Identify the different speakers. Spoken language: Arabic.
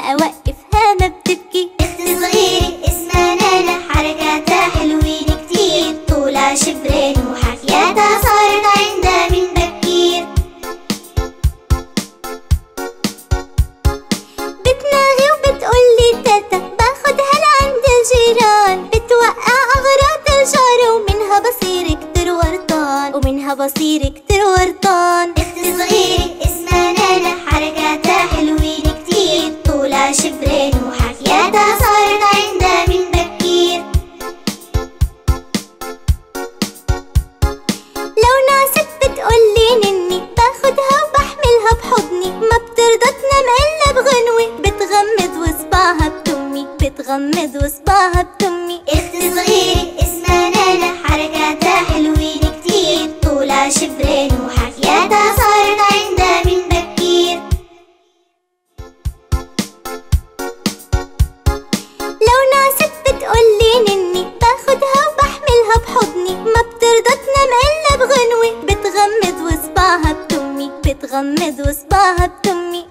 Speaker 1: حياتها ما بتبكي.
Speaker 2: بنت صغيرة اسمها نانا حركاتها حلوين كتير. طولها شبرين وحكياتها صارت عندها من بكير.
Speaker 1: بتناغي وبتقولي تاتا. باخدها لعند الجيران. بتوقع أغراض الجار ومنها بصير كتر ورطان ومنها بصير كتر ورطان
Speaker 2: بنت صغيرة
Speaker 1: لو بتقولي نني باخدها وبحملها بحضني. ما بترضى تنام إلا بغنوة بتغمض وصباعها بتمي بتغمض بتمي بتغمض وصباعها بتمي. بتغمض وصباعها بتمي.